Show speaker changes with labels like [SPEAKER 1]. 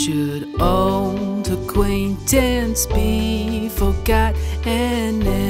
[SPEAKER 1] Should old acquaintance be forgot and never